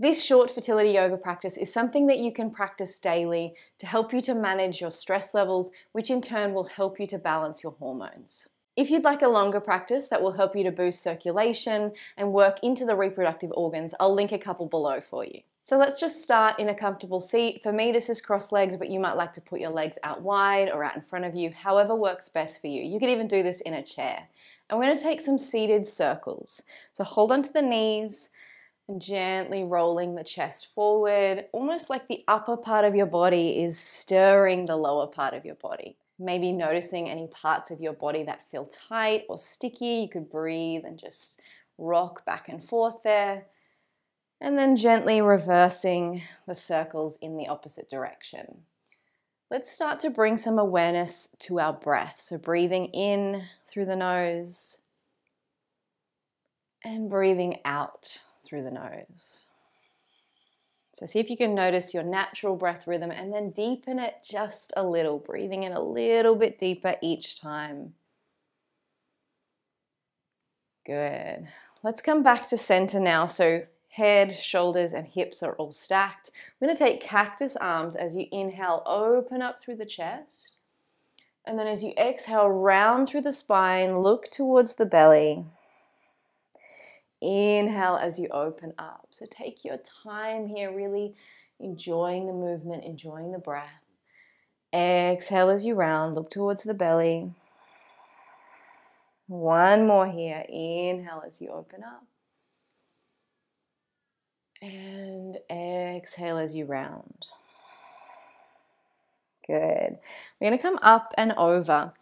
This short fertility yoga practice is something that you can practice daily to help you to manage your stress levels, which in turn will help you to balance your hormones. If you'd like a longer practice that will help you to boost circulation and work into the reproductive organs, I'll link a couple below for you. So let's just start in a comfortable seat. For me, this is cross legs, but you might like to put your legs out wide or out in front of you, however works best for you. You could even do this in a chair. Going to take some seated circles. So hold onto the knees, gently rolling the chest forward, almost like the upper part of your body is stirring the lower part of your body. Maybe noticing any parts of your body that feel tight or sticky. You could breathe and just rock back and forth there. And then gently reversing the circles in the opposite direction. Let's start to bring some awareness to our breath. So, breathing in through the nose and breathing out through the nose. So see if you can notice your natural breath rhythm and then deepen it just a little, breathing in a little bit deeper each time. Good. Let's come back to center now. So head, shoulders, and hips are all stacked. We're going to take cactus arms as you inhale, open up through the chest. And then as you exhale, round through the spine, look towards the belly. Inhale as you open up. So take your time here, really enjoying the movement, enjoying the breath. Exhale as you round, look towards the belly. One more here. Inhale as you open up. And exhale as you round. Good. We're going to come up and over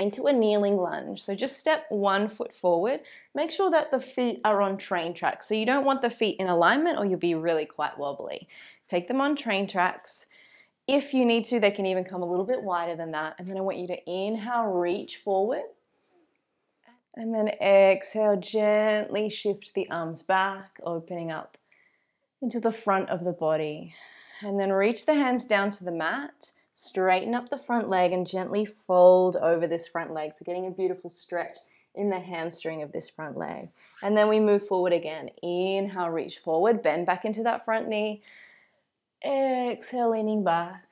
into a kneeling lunge. So just step one foot forward. Make sure that the feet are on train tracks. So you don't want the feet in alignment or you'll be really quite wobbly. Take them on train tracks. If you need to, they can even come a little bit wider than that. And then I want you to inhale, reach forward. And then exhale, gently shift the arms back, opening up into the front of the body. And then reach the hands down to the mat Straighten up the front leg and gently fold over this front leg. So getting a beautiful stretch in the hamstring of this front leg. And then we move forward again. Inhale, reach forward, bend back into that front knee. Exhale, leaning back.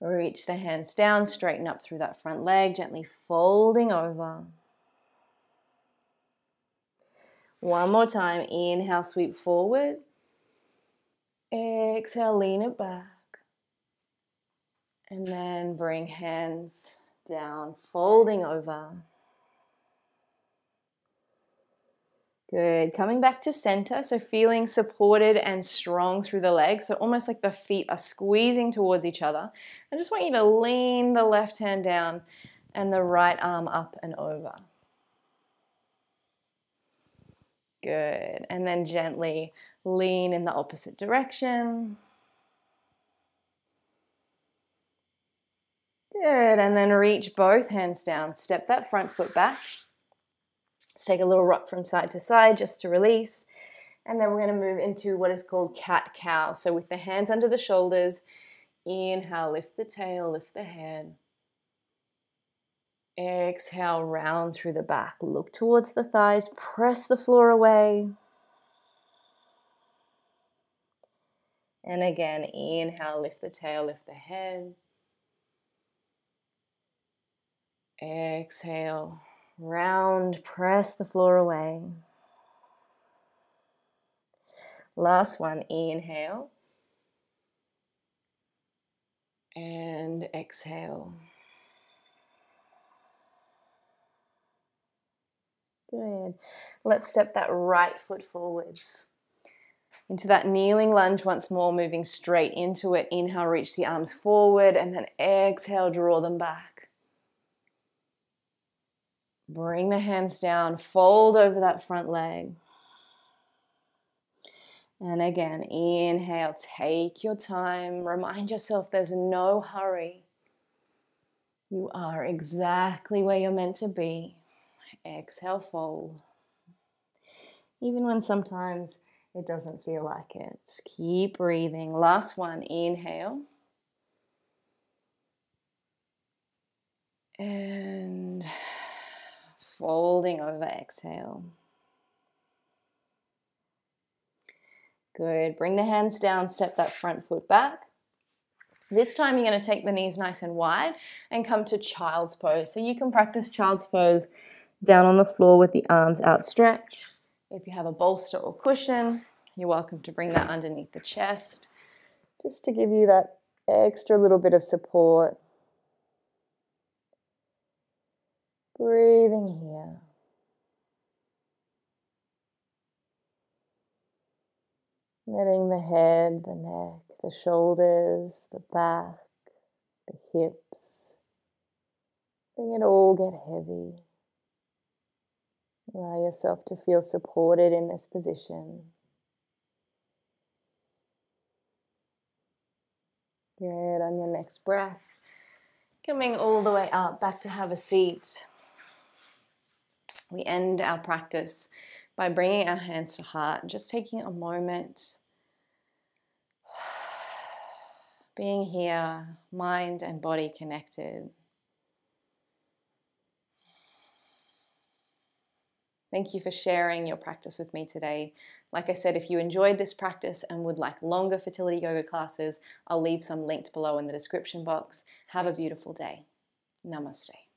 Reach the hands down, straighten up through that front leg, gently folding over. One more time. Inhale, sweep forward. Exhale, lean it back. And then bring hands down, folding over. Good. Coming back to center, so feeling supported and strong through the legs, so almost like the feet are squeezing towards each other. I just want you to lean the left hand down and the right arm up and over. Good. And then gently lean in the opposite direction. Good, and then reach both hands down. Step that front foot back. Let's take a little rock from side to side just to release. And then we're going to move into what is called cat cow. So with the hands under the shoulders, inhale, lift the tail, lift the head. Exhale, round through the back. Look towards the thighs, press the floor away. And again, inhale, lift the tail, lift the head. Exhale, round, press the floor away. Last one, inhale. And exhale. Good. Let's step that right foot forwards. Into that kneeling lunge once more, moving straight into it. Inhale, reach the arms forward, and then exhale, draw them back. Bring the hands down, fold over that front leg. And again, inhale, take your time. Remind yourself there's no hurry. You are exactly where you're meant to be. Exhale, fold. Even when sometimes it doesn't feel like it. Keep breathing. Last one, inhale. And folding over, exhale. Good. Bring the hands down, step that front foot back. This time you're going to take the knees nice and wide and come to child's pose. So you can practice child's pose down on the floor with the arms outstretched. If you have a bolster or cushion, you're welcome to bring that underneath the chest just to give you that extra little bit of support. Breathing here. Letting the head, the neck, the shoulders, the back, the hips, bring it all get heavy. Allow yourself to feel supported in this position. Good, on your next breath, coming all the way up, back to have a seat. We end our practice by bringing our hands to heart just taking a moment, being here, mind and body connected. Thank you for sharing your practice with me today. Like I said, if you enjoyed this practice and would like longer fertility yoga classes, I'll leave some linked below in the description box. Have a beautiful day. Namaste.